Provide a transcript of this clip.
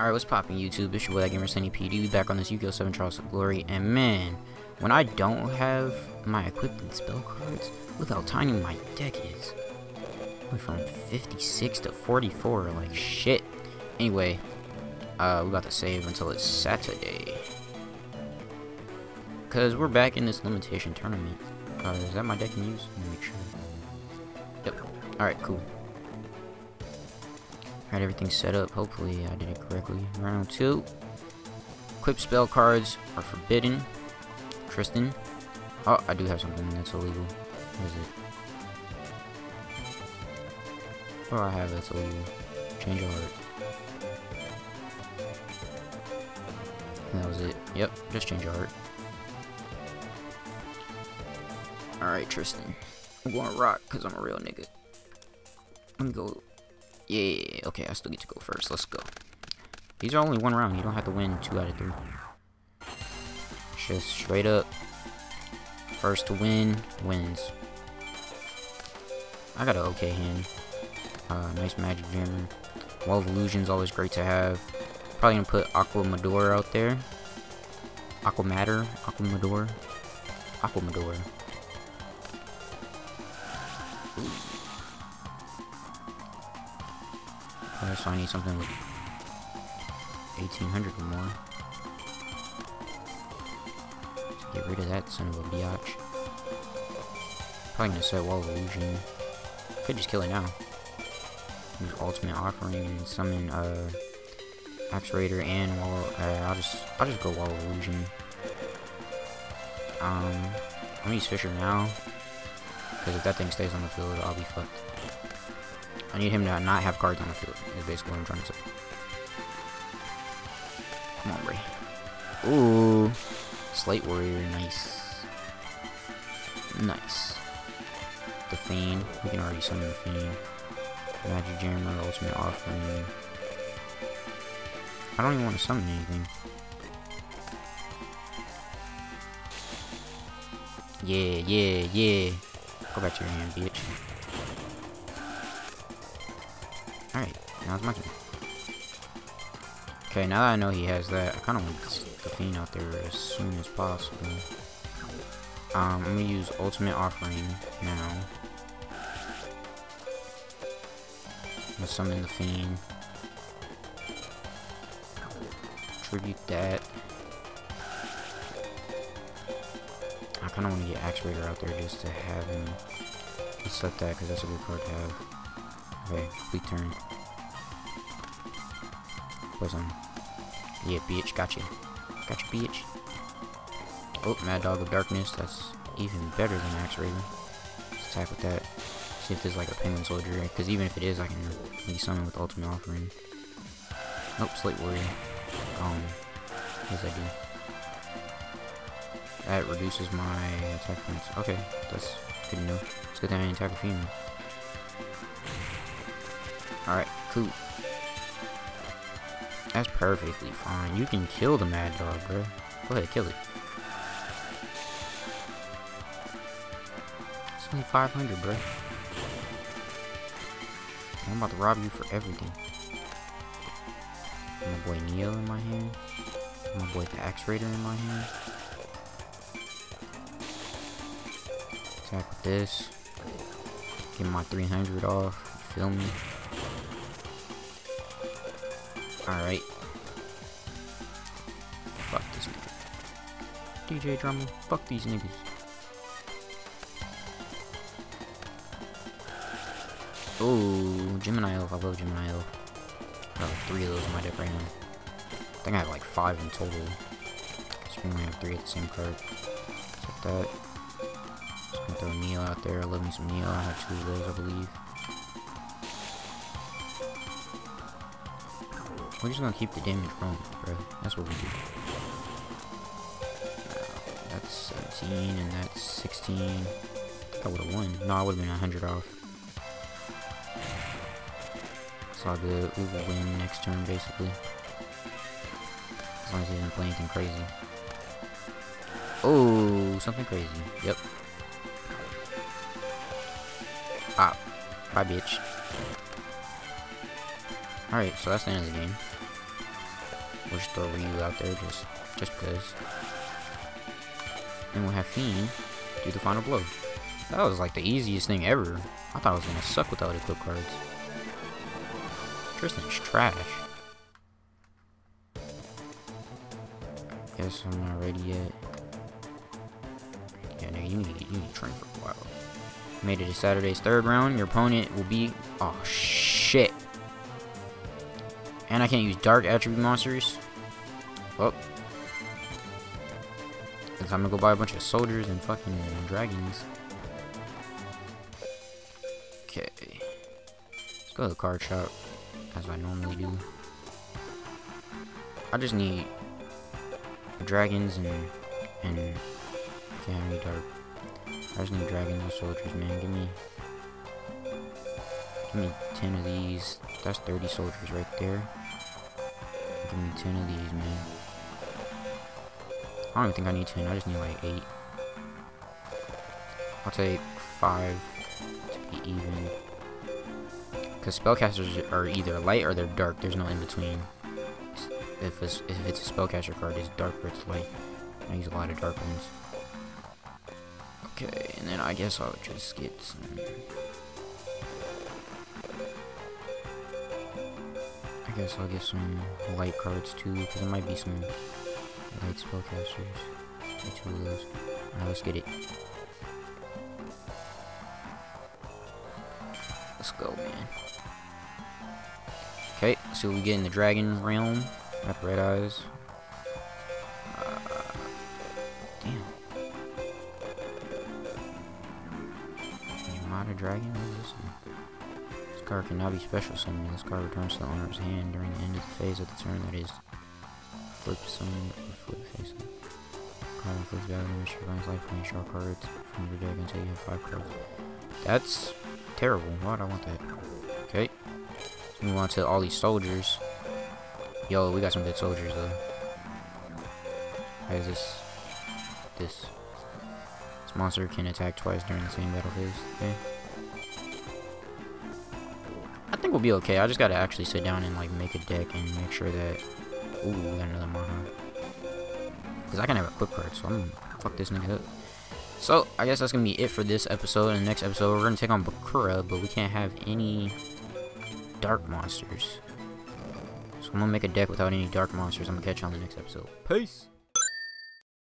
Alright, what's popping YouTube? It's your boy, Gamer Sunny PD, back on this Yu-Gi-Oh! 7 Trials of Glory, and man, when I don't have my equipped and spell cards, look how tiny my deck is. Went from 56 to 44, like shit. Anyway, uh, we got to save until it's Saturday. Cause we're back in this limitation tournament. Uh, is that my deck in use? Let me make sure. Yep. Alright, cool. Had everything set up. Hopefully I did it correctly. Round two. Equip spell cards are forbidden. Tristan. Oh, I do have something that's illegal. What is it? Do I have that's illegal? Change of heart. That was it. Yep, just change of heart. Alright, Tristan. I'm going to rock because I'm a real nigga. Let me go yeah, okay, I still get to go first. Let's go. These are only one round. You don't have to win two out of three. Just straight up. First to win, wins. I got an okay hand. Uh, nice magic jammer. Wall of Illusion's always great to have. Probably gonna put Aqua Madoor out there. Aqua Madoor, Aqua So I need something with 1800 or more. To get rid of that son of a biatch. Probably gonna set Wall Illusion. Could just kill it now. Use Ultimate Offering and summon uh Raider and Wall uh, I'll just I'll just go Wall Illusion. Um I'm gonna use Fissure now. Because if that thing stays on the field, I'll be fucked. I need him to not have cards on the field, is basically what I'm trying to say. Come on, Bray. Ooh. Slate Warrior, nice. Nice. The Fiend. We can already summon the Fiend. Magic Jammer, Ultimate Offering. I don't even want to summon anything. Yeah, yeah, yeah. Go back to your hand, bitch. Alright, now it's my turn. Okay, now that I know he has that, I kind of want the Fiend out there as soon as possible. Um, I'm gonna use Ultimate Offering now. I'm gonna summon the Fiend. Tribute that. I kind of want to get Raider out there just to have him. Let's set that because that's a good card to have. Okay, complete turn. Where's on? Yeah, bitch, got you. Got you, bitch. Oh, Mad Dog of Darkness. That's even better than Axe Raven. Let's attack with that. See if there's like a Penguin Soldier. Because even if it is, I can maybe summon with Ultimate Offering. Nope, Slate Warrior. Um, what does that do? That reduces my attack points. Okay, that's good to good that I didn't attack a female. Alright, cool. That's perfectly fine. You can kill the Mad Dog, bro. Go ahead, kill it. It's only 500, bro. I'm about to rob you for everything. My boy Neo in my hand. My boy the Axe Raider in my hand. Attack with this. Get my 300 off. Feel me? Alright. Fuck this nigga. DJ Drummer, fuck these niggas. Oh, Gemini Elf. I love Gemini Elf. I got like three of those in my deck right now. I think I have like five in total. So we only have three at the same card. Except that. Just gonna throw Neo out there. I love me some Neo. I have two of those, I believe. We're just gonna keep the damage going, bro. That's what we do. that's 17 and that's 16. I I would've won. No, I would've been 100 off. All good. We will win next turn, basically. As long as he doesn't play anything crazy. Oh, something crazy. Yep. Ah. Bye, bitch. Alright, so that's the end of the game. Just throw Ryu out there just just because. Then we'll have Fiend do the final blow. That was like the easiest thing ever. I thought I was gonna suck without equip cards. Tristan's trash. Guess I'm not ready yet. Yeah, no, you need you need to train for a while. Made it to Saturday's third round. Your opponent will be oh shit. And I can't use dark attribute monsters. It's time to go buy a bunch of soldiers and fucking uh, dragons. Okay. Let's go to the card shop, as I normally do. I just need dragons and and can't have any dark. I just need dragons and soldiers, man. Give me give me ten of these. That's thirty soldiers right there. Give me ten of these, man. I don't even think I need ten. I just need like eight. I'll take five to be even. Because spellcasters are either light or they're dark. There's no in between. If it's, if it's a spellcaster card, it's dark or it's light. I use a lot of dark ones. Okay, and then I guess I'll just get some... guess I'll get some light cards too, because there might be some light spellcasters. Take two of those. Alright, let's get it. Let's go, man. Okay, so we get in the dragon realm. Got red eyes. Uh, damn. Yamata dragon? What is this one? Card cannot be special summoned. This card returns to the owner's hand during the end of the phase of the turn that is flip summon or flip face. Card inflicts value damage to your life when you draw cards from your deck until you have five cards. That's terrible. Why do I want that? Okay. Let's move on to all these soldiers. Yo, we got some good soldiers though. How is this? This. This monster can attack twice during the same battle phase. Okay. Think we'll be okay. I just gotta actually sit down and like make a deck and make sure that. Ooh, another Maha. Because I can have a quick card, so I'm gonna fuck this nigga up. So, I guess that's gonna be it for this episode. In the next episode, we're gonna take on Bakura, but we can't have any dark monsters. So I'm gonna make a deck without any dark monsters. I'm gonna catch you on the next episode. Peace!